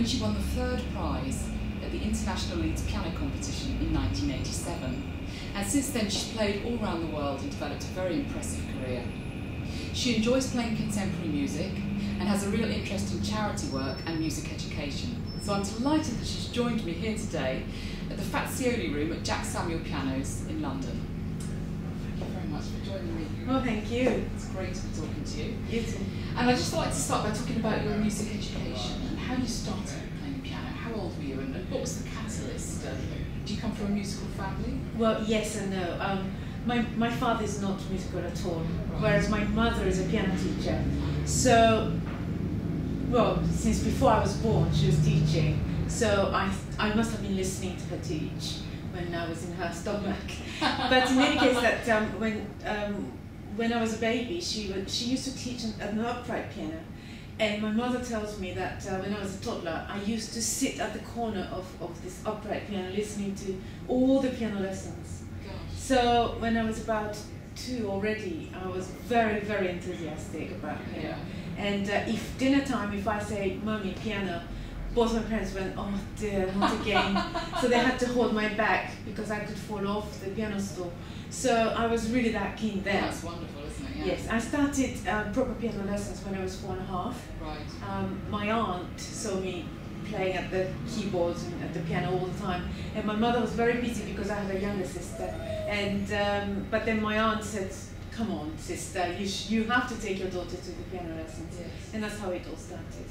when she won the third prize at the International Leeds Piano Competition in 1987. And since then, she's played all around the world and developed a very impressive career. She enjoys playing contemporary music and has a real interest in charity work and music education. So I'm delighted that she's joined me here today at the Fazioli Room at Jaques Samuel Pianos in London. Thank you very much for joining me. Oh, thank you. It's great to be talking to you. You too. And I just like to start by talking about your music education how you started playing piano. How old were you and what was the catalyst? Uh, do you come from a musical family? Well, yes and no. Um, my, my father is not musical at all, whereas my mother is a piano teacher. So, well, since before I was born, she was teaching. So I, I must have been listening to her teach when I was in her stomach. but in any case, that um, when um, when I was a baby, she she used to teach an, an upright piano. And my mother tells me that uh, when I was a toddler, I used to sit at the corner of, of this upright piano listening to all the piano lessons. Gosh. So when I was about two already, I was very, very enthusiastic about piano. Yeah. And uh, if dinner time, if I say, Mummy, piano, both my parents went, oh dear, not again. so they had to hold my back because I could fall off the piano stool. So I was really that keen then. That's wonderful, isn't it? Yeah. Yes, I started uh, proper piano lessons when I was four and a half. Right. Um, my aunt saw me playing at the keyboards and at the piano all the time, and my mother was very busy because I had a younger sister. And um, but then my aunt said, "Come on, sister, you sh- you have to take your daughter to the piano lessons," Yes. and that's how it all started.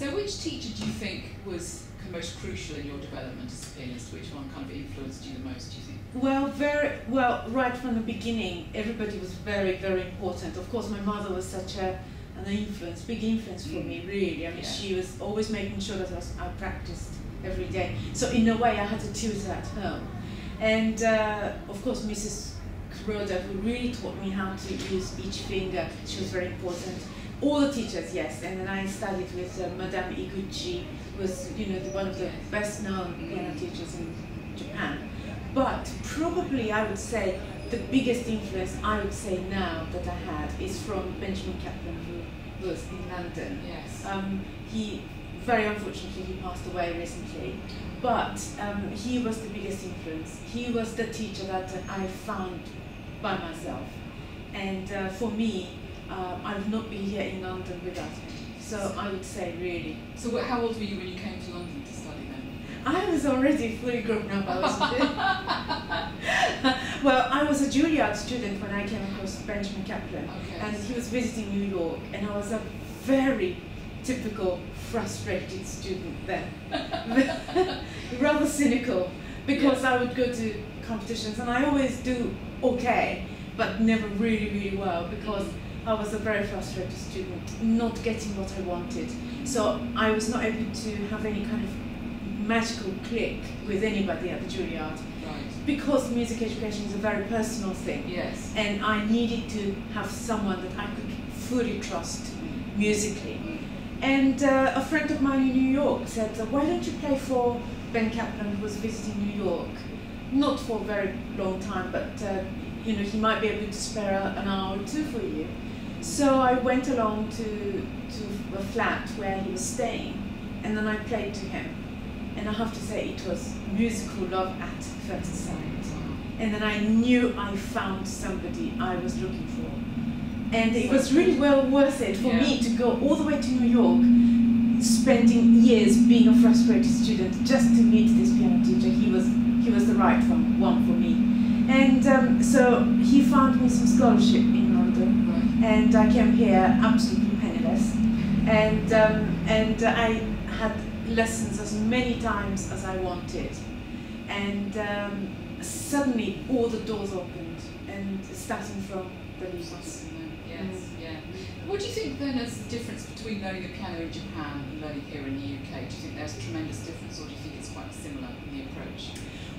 So which teacher do you think was most crucial in your development as a pianist? Which one kind of influenced you the most, do you think? Well, very well. Right from the beginning, everybody was very, very important. Of course, my mother was such a an influence, big influence for me. Really, I mean, Yeah. she was always making sure that I, was, I practiced every day. So in a way, I had a tutor at home, and uh, of course, Mrs. Kuroda, who really taught me how to use each finger. She was very important. All the teachers, yes, and then I studied with uh, Madame Iguchi, who was you know the, one of the best known piano teachers in Japan. But probably I would say the biggest influence I would say now that I had is from Benjamin Kaplan, who was in London. Yes. Um, he very unfortunately he passed away recently, but um, he was the biggest influence. He was the teacher that I found by myself, and uh, for me, uh, I would not be here in London without him. So I would say really. so what, how old were you when you came to London to study then? I was already fully grown up. I was well, I was a Juilliard student when I came across Benjamin Kaplan, Okay. and he was visiting New York, and I was a very typical frustrated student then, rather cynical, because I would go to competitions and I always do okay, but never really, really well because I was a very frustrated student, not getting what I wanted. So I was not able to have any kind of magical click with anybody at the Juilliard Right. because music education is a very personal thing Yes. and I needed to have someone that I could fully trust musically. And uh, a friend of mine in New York said, "Why don't you play for Ben Kaplan, who was visiting New York? Not for a very long time, but uh, you know he might be able to spare an hour or two for you." So I went along to to a flat where he was staying, and then I played to him. And I have to say, it was musical love at first sight. And then I knew I found somebody I was looking for. And it was really well worth it for me to go all the way to New York, spending years being a frustrated student just to meet this piano teacher. He was he was the right one, one for me. And um, so he found me some scholarship in London, Right. And I came here absolutely penniless. And um, and I had lessons as many times as I wanted. And um, suddenly all the doors opened, and starting from the Leeds. Yes, yeah. What do you think then is the difference between learning the piano in Japan and learning here in the UK? Do you think there's a tremendous difference or do you think it's quite similar in the approach?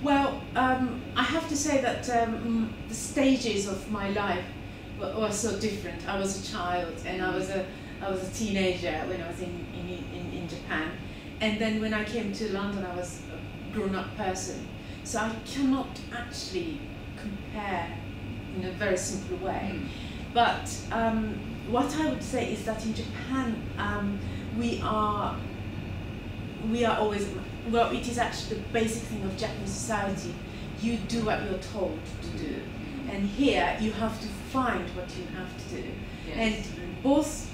Well, um, I have to say that um, the stages of my life were so different. I was a child and I was a I was a teenager when I was in, in, in, in Japan, and then when I came to London, I was a grown-up person. So I cannot actually compare in a very simple way. But um, what I would say is that in Japan, um, we are we are always well. It is actually the basic thing of Japanese society. You do what you're told to do, and here you have to find what you have to do, Yes. and both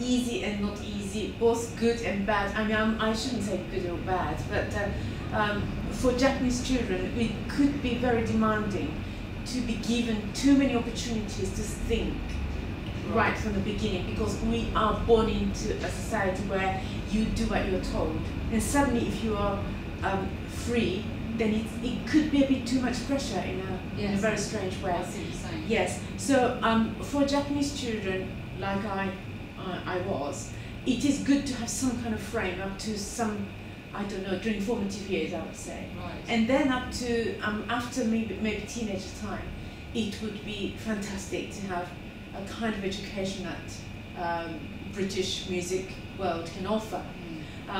easy and not easy, both good and bad. I mean, I'm, I shouldn't say good or bad, but uh, um, for Japanese children, it could be very demanding to be given too many opportunities to think right from the beginning because we are born into a society where you do what you're told and suddenly if you are um, free then it, it could be a bit too much pressure in a, in a very strange way I see what you're yes so um, for japanese children like I, I i was it is good to have some kind of frame up to some i don't know during formative years i would say Right. and then up to um, after maybe, maybe teenager time, it would be fantastic to have a kind of education that um, British music world can offer. Mm.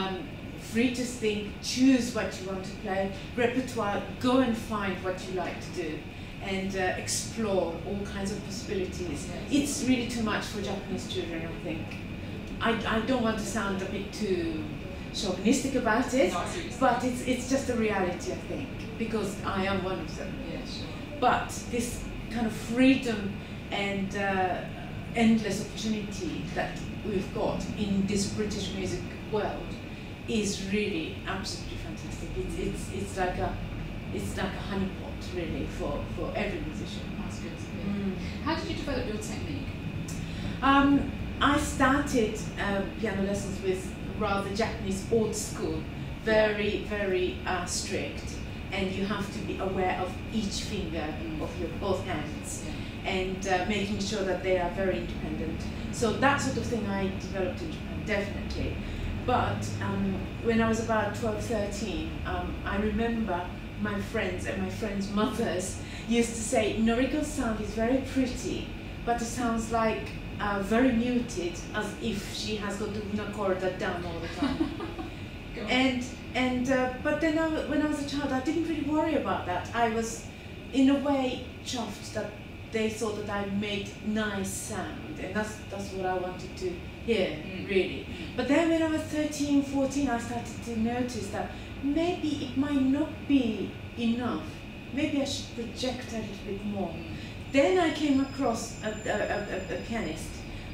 Free to think, choose what you want to play, repertoire, go and find what you like to do, and uh, explore all kinds of possibilities. Yes. It's really too much for Japanese children, I think. I, I don't want to sound a bit too chauvinistic about it, No, I see what you're but it's, it's just a reality, I think, because I am one of them. Yeah, sure. But this kind of freedom and uh, endless opportunity that we've got in this British music world is really absolutely fantastic. It's, it's, it's like a it's like a honeypot really for, for every musician. That's good hear. How did you develop your technique? Um, I started uh, piano lessons with rather Japanese old school, very, very uh, strict, and you have to be aware of each finger Mm. of your both hands Yeah. and uh, making sure that they are very independent. So that sort of thing I developed in Japan, definitely. But um, when I was about 12, 13, um, I remember my friends and my friends' mothers used to say, Noriko's sound is very pretty, but it sounds like uh, very muted, as if she has got the una corda down all the time. And and uh, but then I, when I was a child, I didn't really worry about that. I was, in a way, chuffed that they thought that I made nice sound, and that's that's what I wanted to hear, Mm. really. But then when I was 13, 14, I started to notice that maybe it might not be enough. Maybe I should project a little bit more. Mm. Then I came across a, a, a, a pianist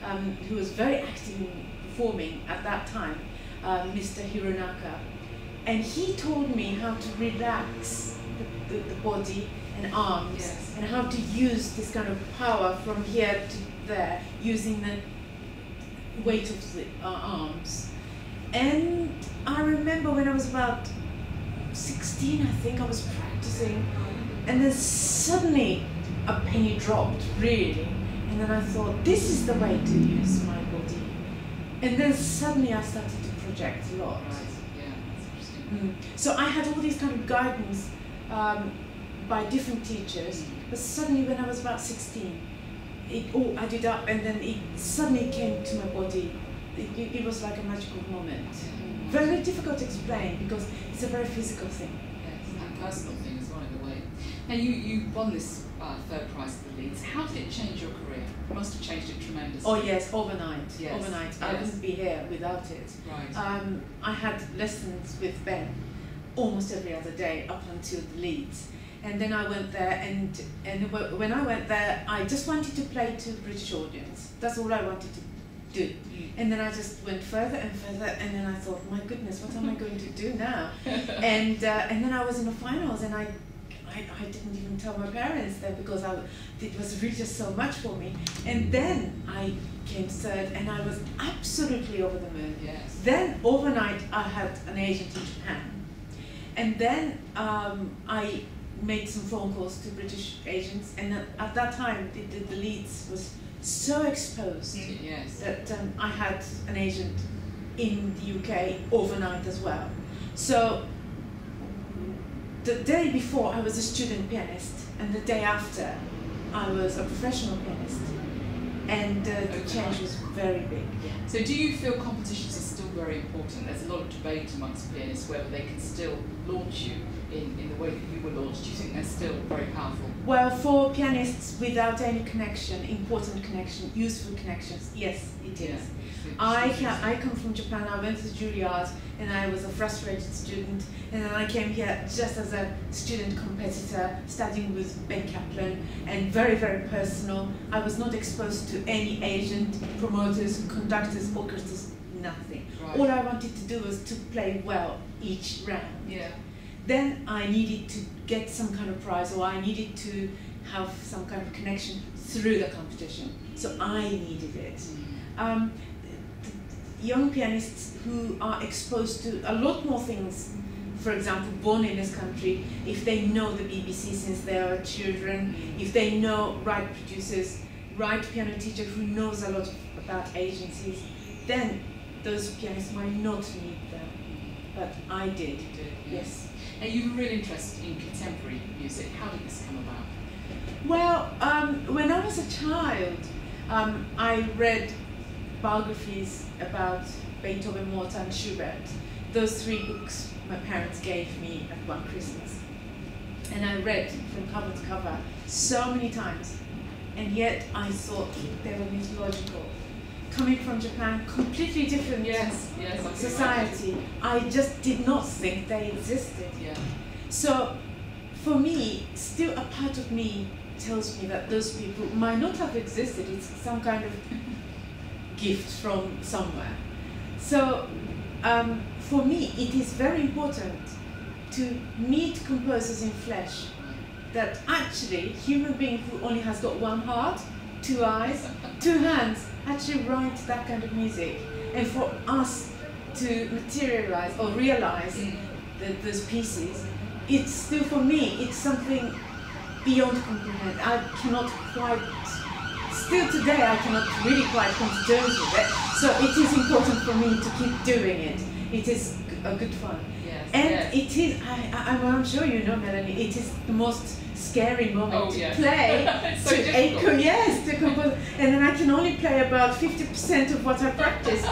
um, who was very active in performing at that time, uh, Mr. Hironaka. And he told me how to relax the, the, the body and arms Yes. and how to use this kind of power from here to there using the weight of the uh, arms. And I remember when I was about 16, I think I was practicing, and then suddenly a penny dropped, really. And then I thought, this is the way to use my body. And then suddenly I started to project a lot. Right. Yeah. That's interesting. Mm. So I had all these kind of guidance um, by different teachers, but suddenly when I was about 16, it all added up and then it suddenly came to my body. It, it, it was like a magical moment. Very difficult to explain because it's a very physical thing. Yes, and personal thing as well in a way. Now you, you won this uh, third prize at the Leeds. How did it change your career? It must have changed it tremendously. Oh yes, overnight. Yes, Overnight. I wouldn't be here without it. Right. Um, I had lessons with Ben almost every other day up until the Leeds. And then I went there, and, and when I went there, I just wanted to play to British audience. That's all I wanted to do. Mm. And then I just went further and further, and then I thought, my goodness, what am I going to do now? and uh, and then I was in the finals, and I, I, I didn't even tell my parents that because I, it was really just so much for me. And then I came third, and I was absolutely over the moon. yes. Then overnight, I had an agent in Japan, and then um, I made some phone calls to British agents, and at, at that time, the, the, the Leeds was so exposed Yes. that um, I had an agent in the UK overnight as well. So the day before I was a student pianist, and the day after I was a professional pianist. and uh, the change was very big. So, do you feel competitions are still very important? There's a lot of debate amongst pianists whether they can still launch you in, in the way that you were launched. Do you think they're still very powerful? Well, for pianists without any connection, important connection, useful connections, yes, it is. Yeah. I, I come from Japan, I went to Juilliard and I was a frustrated student and then I came here just as a student competitor studying with Ben Kaplan and very very personal. I was not exposed to any agent, promoters, conductors, orchestras. All I wanted to do was to play well each round. Yeah. Then I needed to get some kind of prize or I needed to have some kind of connection through the competition. So I needed it. Mm. Um, young pianists who are exposed to a lot more things, for example, born in this country, if they know the BBC since they are children, if they know right producers, right piano teacher who knows a lot about agencies, then those pianists might not need them. But I did, You did, yes. And you were really interested in contemporary music. How did this come about? Well, um, when I was a child, um, I read biographies about Beethoven, Mozart, and Schubert. Those three books my parents gave me at one Christmas. And I read from cover to cover so many times. And yet I thought they were mythological. Coming from Japan, completely different Yes, yes. I society, I just did not think they existed. Yeah. So, for me, still a part of me tells me that those people might not have existed. It's some kind of gift from somewhere. So, um, for me, it is very important to meet composers in flesh. That actually, human being who only has got one heart, two eyes, two hands, actually write that kind of music. And for us to materialize or realize Mm. the, those pieces, it's still for me, it's something beyond comprehend. I cannot quite, still today, I cannot really quite come to terms with it. So it is important for me to keep doing it. it is a good fun. Yes. And yes. it is, I, I, I'm- I'm sure you know, Melanie, it is the most scary moment Oh, to yes. play. So to difficult. echo, yes, to compose. And then I can only play about 50% of what I practice.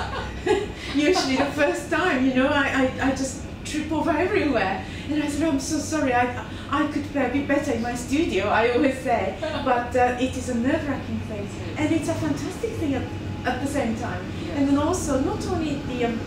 Usually the first time, you know, I, I, I just trip over everywhere. And I said, oh, I'm so sorry, I, I could play a bit better in my studio, I always say. But uh, it is a nerve wracking thing. And it's a fantastic thing at, at the same time. Yes. And then also, not only the, um,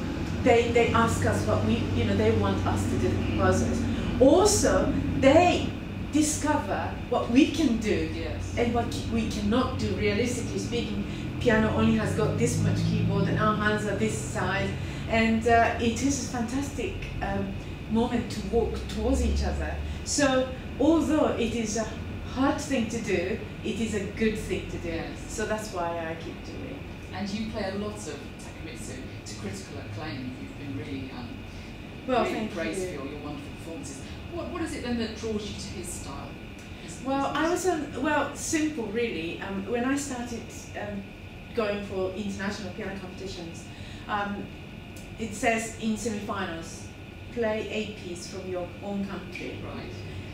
they, they ask us what we, you know, they want us to do the composers. Also, they discover what we can do Yes. and what we cannot do. Realistically speaking, piano only has got this much keyboard, and our hands are this size, and uh, it is a fantastic um, moment to walk towards each other. So, although it is a hard thing to do, it is a good thing to do. Yes. So that's why I keep doing. And you play a lot of Takemitsu to critical acclaim. You've been really, um, Well, really thank praised you. for your wonderful performances. What, what is it then that draws you to his style? His- Well, I was on, well, simple really. Um, when I started um, going for international piano competitions, um, it says in semi-finals, play a piece from your own country, Right.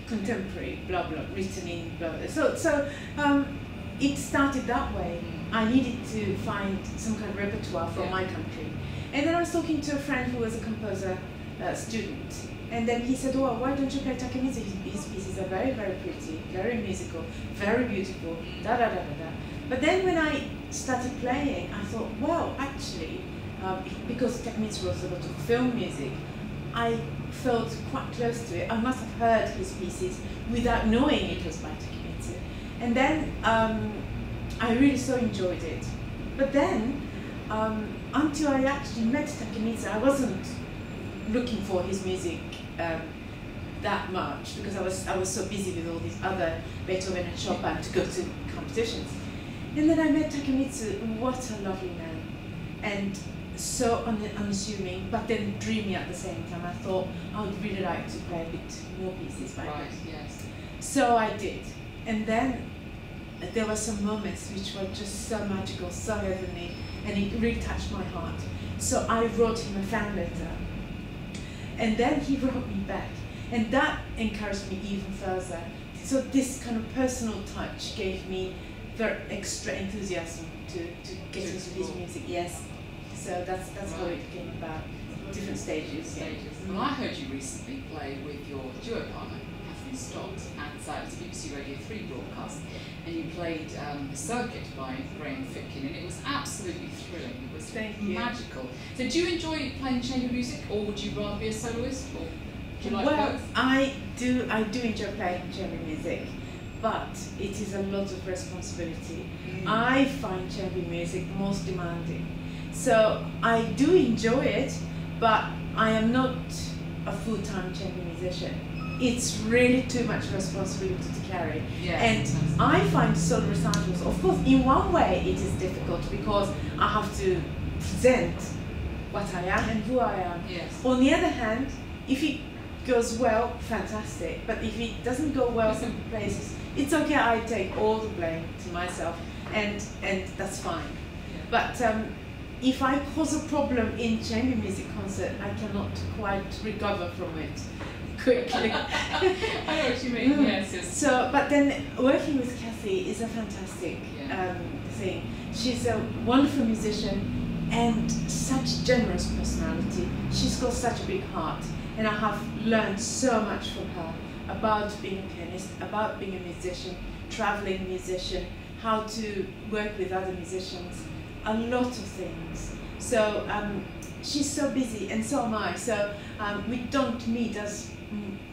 contemporary, blah blah, written in blah. blah. So, so um, it started that way. Mm. I needed to find some kind of repertoire from Yeah. my country, and then I was talking to a friend who was a composer uh, student, and then he said, "Oh, why don't you play Takemitsu? His, pieces are very, very pretty, very musical, very beautiful." Da da da da da. But then when I started playing, I thought, well, actually, um, because Takemitsu was a lot of film music, I felt quite close to it. I must have heard his pieces without knowing it was by Takemitsu. And then um, I really so enjoyed it. But then, um, until I actually met Takemitsu, I wasn't looking for his music um, that much because I was I was so busy with all these other Beethoven and Chopin to go to competitions. And then I met Takemitsu. What a lovely man, and so un- unassuming, but then dreamy at the same time. I thought I would really like to play a bit more pieces by Right, him. yes. So I did. And then there were some moments which were just so magical, so heavenly, and it really touched my heart. So I wrote him a fan letter. And then he wrote me back. And that encouraged me even further. So this kind of personal touch gave me very extra enthusiasm to, to get into this music. Yes. So that's that's how it came about. Different stages. Stages. Well, I heard you recently play with your duo partner, Stott, at uh, the BBC Radio 3 broadcast, and you played um, The Circuit by Graham Fitkin, and it was absolutely thrilling. It was Thank you. magical. So, do you enjoy playing chamber music, or would you rather be a soloist, or do you like well, both? I do. I do enjoy playing chamber music, but it is a lot of responsibility. Mm. I find chamber music most demanding. So I do enjoy it, but I am not a full-time chamber musician. It's really too much responsibility to carry. yeah, and. I find solo recitals, of course, in one way it is difficult because I have to present what I am and who I am. yes. On the other hand, if it goes well, fantastic. But if it doesn't go well some places, it's okay. I take all the blame to myself, and and that's fine. Yeah. But um, if I cause a problem in chamber music concert, I cannot quite recover from it quickly. I know what you mean. Mm. Yes, yes. So, but then working with Kathy is a fantastic Yeah. um, thing. She's a wonderful musician and such generous personality. She's got such a big heart, and I have learned so much from her about being a pianist, about being a musician, traveling musician, how to work with other musicians, a lot of things. So um, she's so busy, and so am I. So um, we don't meet as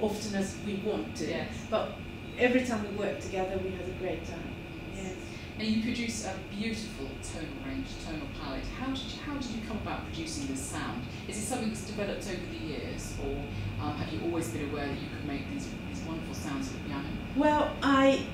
often as we want to. Yes. But every time we work together, we have a great time. Yes. And you produce a beautiful tonal range, tonal palette. How did you, how did you come about producing this sound? Is it something that's developed over the years, or um, have you always been aware that you could make these, these wonderful sounds at the piano? Well, I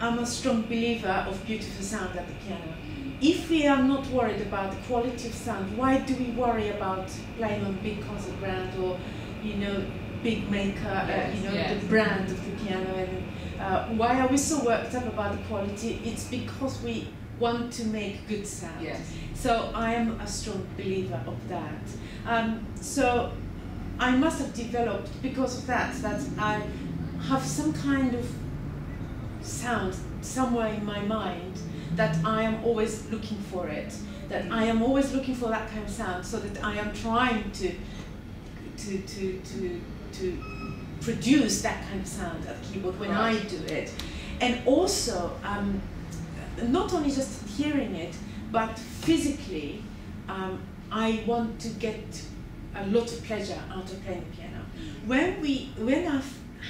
am a strong believer of beautiful sound at the piano. If we are not worried about the quality of sound, why do we worry about playing on big concert grand or, you know, big maker, uh, you know, yes. the brand of the piano? And uh, why are we so worked up about the quality? It's because we want to make good sound. Yes. So I am a strong believer of that. Um, so I must have developed because of that that I have some kind of sound somewhere in my mind that I am always looking for it. That I am always looking for that kind of sound, so that I am trying to to to to to produce that kind of sound at the keyboard when I do it, and also um, not only just hearing it, but physically, um, I want to get a lot of pleasure out of playing the piano. When we, when our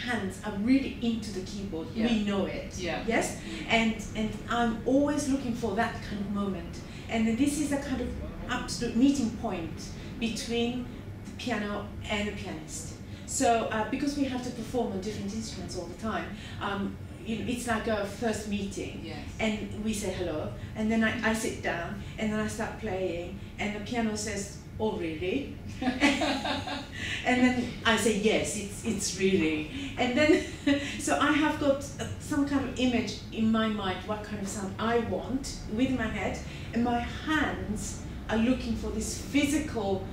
hands are really into the keyboard, Yeah. we know it. Yeah. Yes, and and I'm always looking for that kind of moment, and this is a kind of absolute meeting point between the piano and the pianist. So uh, because we have to perform on different instruments all the time, um, you know, it's like a first meeting. Yes. and we say hello and then I, I sit down and then I start playing and the piano says oh really? And then I say yes it's it's really. And then so I have got uh, some kind of image in my mind what kind of sound I want with my head and my hands are looking for this physical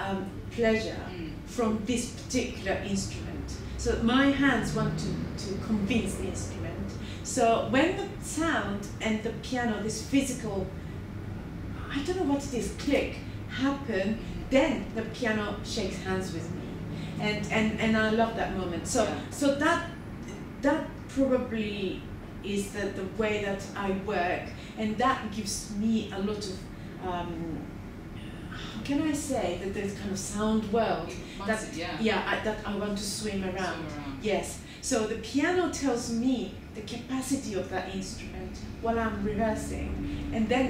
um, pleasure Mm. from this particular instrument. So my hands want to, to convince the instrument. So when the sound and the piano, this physical, I don't know what it is, click, happen, then the piano shakes hands with me. And, and, and I love that moment. So, Yeah. so that, that probably is the, the way that I work. And that gives me a lot of, um, can I say, that there's kind of sound world that it, yeah. yeah I, that I want to swim around. Swim around. Yes. So the piano tells me the capacity of that instrument while I'm rehearsing, and then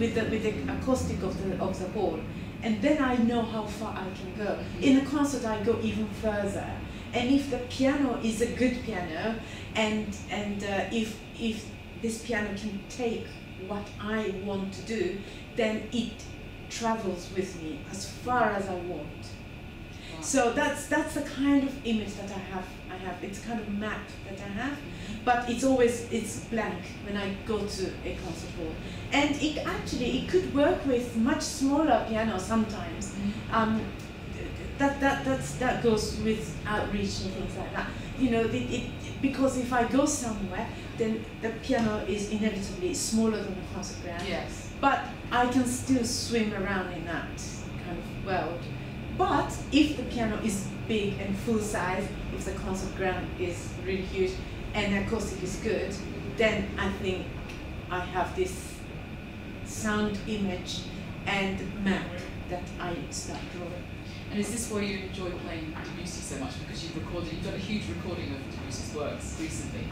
with the with the acoustic of the of the hall, and then I know how far I can go. Mhm. In a concert, I go even further. And if the piano is a good piano, and and uh, if if this piano can take what I want to do, then it travels with me as far as I want. Wow. So that's that's the kind of image that I have. I have it's kind of map that I have, but it's always it's blank when I go to a concert hall, and it actually it could work with much smaller piano sometimes. Um, that, that, that's, that goes with outreach and things like that. You know, it, it, because if I go somewhere, then the piano is inevitably smaller than the concert grand. Yes. But I can still swim around in that kind of world. But if the piano is big and full size, if the concert grand is really huge and the acoustic is good, then I think I have this sound image and map that I start drawing. And is this why you enjoy playing Debussy so much? Because you've recorded, you've done a huge recording of Debussy's works recently,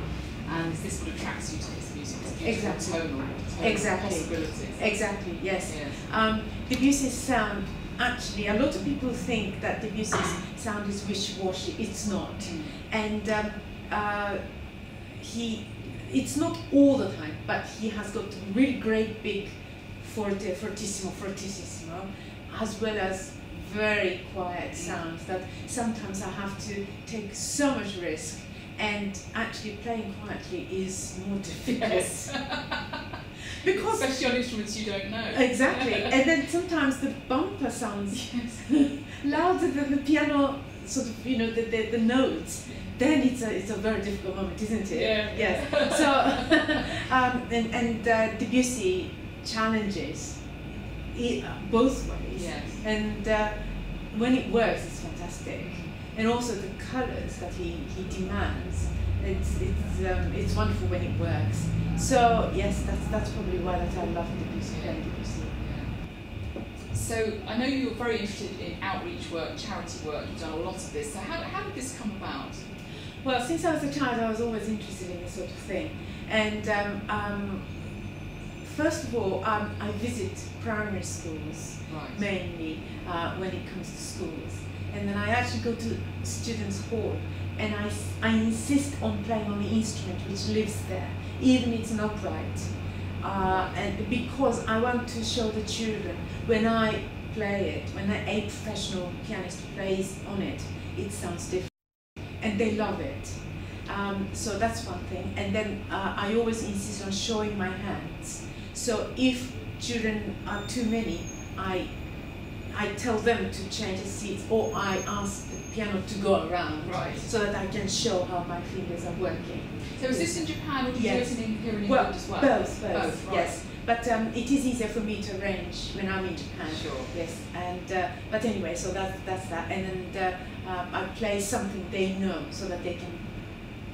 and is this what attracts you to his music? Exactly. tonal, tonal Exactly. Exactly, yes. Yes. Um, Debussy's sound, actually, a lot of people think that Debussy's sound is wishy-washy. It's not. Mm. And um, uh, he, it's not all the time, but he has got really great big forte, fortissimo, fortissimo, as well as very quiet sounds that sometimes I have to take so much risk. And actually playing quietly is more difficult. Yes. because Especially on instruments you don't know. Exactly. and then sometimes the bumper sounds Yes. louder than the piano sort of you know the, the, the notes. Then it's a it's a very difficult moment, isn't it? Yeah. Yes. So um, and and uh, Debussy challenges it, both ways. Yes. And uh, when it works, it's fantastic. And also the colours that he, he demands, it's it's um, it's wonderful when it works. So yes, that's that's probably why that I love Debussy playing Debussy. So I know you're very interested in outreach work, charity work. You've done a lot of this. So how, how did this come about? Well, since I was a child, I was always interested in this sort of thing. And um, um, first of all, um, I visit primary schools Right. mainly uh, when it comes to schools. And then I actually go to students' hall and I, I insist on playing on the instrument which lives there, even if it's not upright. Uh, and because I want to show the children when I play it, when a professional pianist plays on it, it sounds different. And they love it. Um, so that's one thing. And then uh, I always insist on showing my hands. So if children are too many, I I tell them to change the seats, or I ask the piano to go around, Right. so that I can show how my fingers are working. So is this in Japan or did Yes. you do it in, here in Well, England as well? both, both, Both, right. yes. But um, it is easier for me to arrange when I'm in Japan. Sure. Yes, and uh, but anyway, so that's that's that, and then uh, um, I play something they know so that they can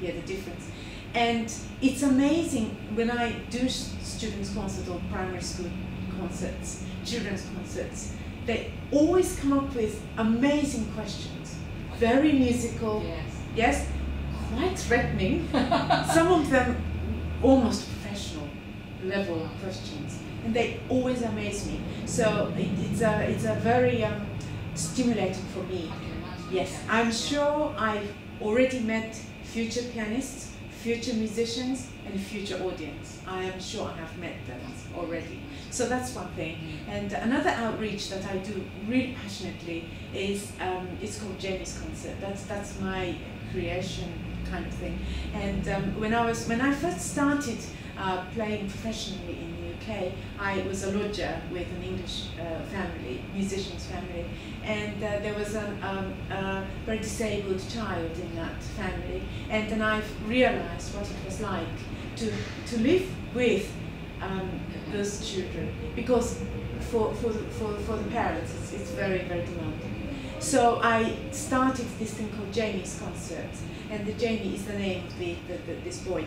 hear the difference. And it's amazing when I do students' concerts or primary school concerts, children's concerts. They always come up with amazing questions, very musical. Yes. Yes, quite threatening. Some of them almost professional level questions, and they always amaze me. So it, it's a it's a very um, stimulating for me. I can imagine. Yes. I'm sure I've already met future pianists, future musicians, and future audience. I am sure I have met them already. So that's one thing. And another outreach that I do really passionately is um, it's called Jamie's Concert. That's that's my creation kind of thing. And um, when I was when I first started uh, playing professionally in I was a lodger with an English uh, family, musicians family, and uh, there was a um, very disabled child in that family, and then I realised what it was like to to live with um, those children because for, for, the, for, for the parents it's, it's very very demanding. So I started this thing called Jamie's Concert, and the Jamie is the name of the, the, the, this boy.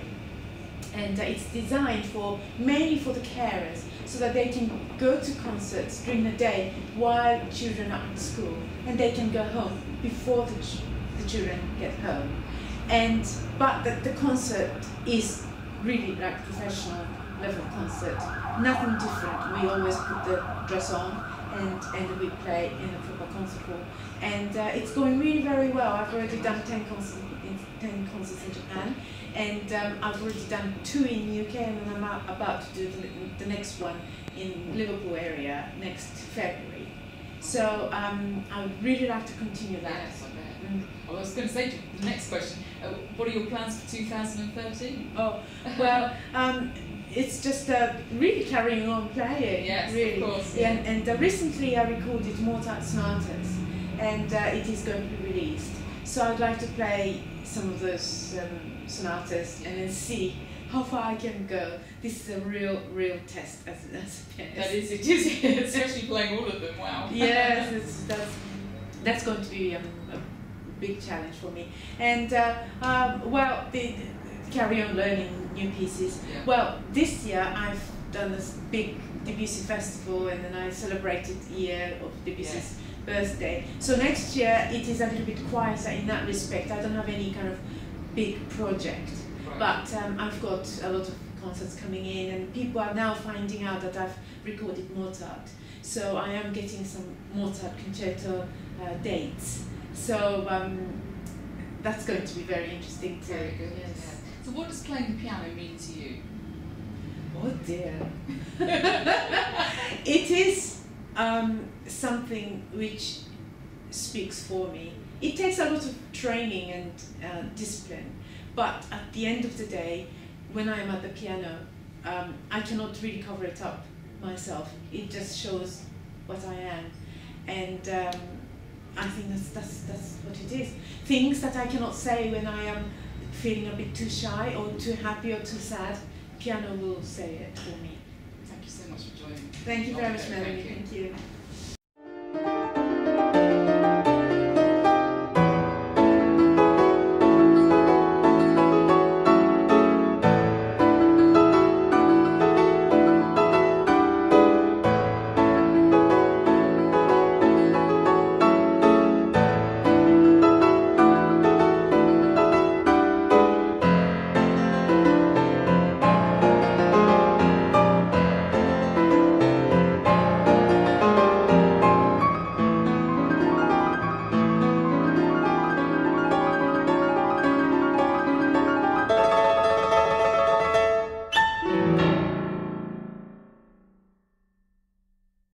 And it's designed for mainly for the carers, so that they can go to concerts during the day while children are in school, and they can go home before the, ch- the children get home. And but the, the concert is really like professional level concert, nothing different. We always put the dress on and, and we play in a proper concert hall. And uh, it's going really very well. I've already done 10 concerts in, 10 concerts in Japan and um, I've already done two in the UK and I'm about to do the, the next one in Liverpool area next February. So um, I would really like to continue that. Yes, I. Mm. I was going to say the next question. Uh, what are your plans for 2013? Oh, well, um, it's just uh, really carrying on playing. Yes, of really. course, Yeah, yeah. and, and uh, recently I recorded Mozart sonatas, and uh, it is going to be released. So I'd like to play some of those um, sonatas and then see how far I can go. This is a real, real test as, as a pianist. That is, it is, especially playing all of them. Wow. yes, it's, that's that's going to be um, a big challenge for me. And uh, um, well, the, the carry on learning new pieces. Yeah. Well, this year I've done this big Debussy festival, and then I celebrated the year of Debussy's birthday. So next year it is a little bit quieter in that respect. I don't have any kind of big project, Right. but um, I've got a lot of concerts coming in, and people are now finding out that I've recorded Mozart. So I am getting some Mozart concerto uh, dates. So um, that's going to be very interesting too. Very good. Yes. yeah. So, what does playing the piano mean to you? Oh dear. it is um, something which speaks for me. It takes a lot of training and uh, discipline, but at the end of the day, when I am at the piano, um, I cannot really cover it up myself. It just shows what I am, and um, I think that's, that's that's what it is. Things that I cannot say when I am feeling a bit too shy or too happy or too sad, piano will say it for me. Thank you so much for joining. Thank you very much, Okay, Melanie. thank you. Thank you.